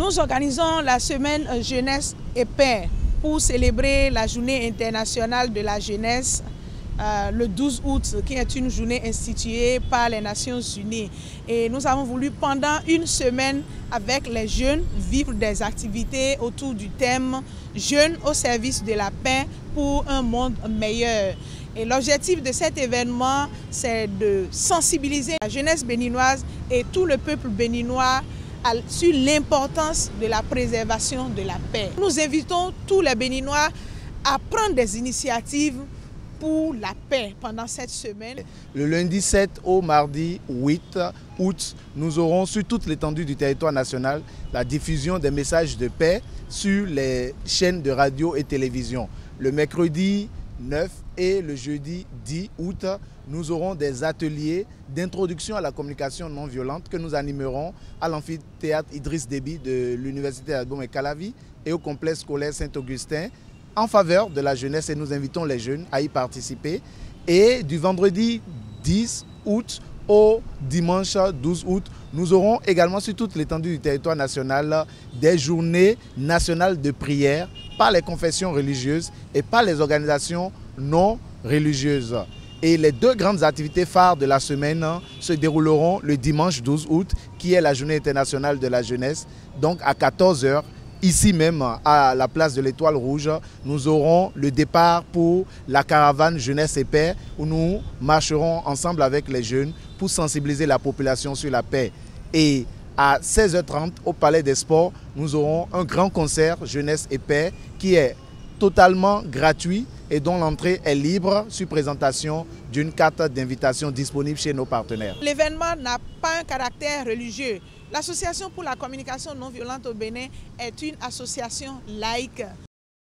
Nous organisons la semaine jeunesse et paix pour célébrer la journée internationale de la jeunesse euh, le 12 août, qui est une journée instituée par les Nations Unies. Et nous avons voulu pendant une semaine avec les jeunes vivre des activités autour du thème Jeunes au service de la paix pour un monde meilleur. Et l'objectif de cet événement, c'est de sensibiliser la jeunesse béninoise et tout le peuple béninois sur l'importance de la préservation de la paix. Nous invitons tous les Béninois à prendre des initiatives pour la paix pendant cette semaine. Le lundi 7 au mardi 8 août, nous aurons sur toute l'étendue du territoire national la diffusion des messages de paix sur les chaînes de radio et télévision. Le mercredi 9 et le jeudi 10 août, nous aurons des ateliers d'introduction à la communication non violente que nous animerons à l'amphithéâtre Idriss Déby de l'Université d'Albom et Calavi et au complexe scolaire Saint-Augustin en faveur de la jeunesse et nous invitons les jeunes à y participer. Et du vendredi 10 août au dimanche 12 août, nous aurons également sur toute l'étendue du territoire national des journées nationales de prière par les confessions religieuses et par les organisations non religieuses. Et les deux grandes activités phares de la semaine se dérouleront le dimanche 12 août, qui est la journée internationale de la jeunesse, donc à 14h Ici même, à la place de l'Étoile Rouge, nous aurons le départ pour la caravane Jeunesse et Paix, où nous marcherons ensemble avec les jeunes pour sensibiliser la population sur la paix. Et à 16h30, au Palais des Sports, nous aurons un grand concert Jeunesse et Paix qui est totalement gratuit et dont l'entrée est libre sur présentation d'une carte d'invitation disponible chez nos partenaires. L'événement n'a pas un caractère religieux. L'Association pour la communication non violente au Bénin est une association laïque.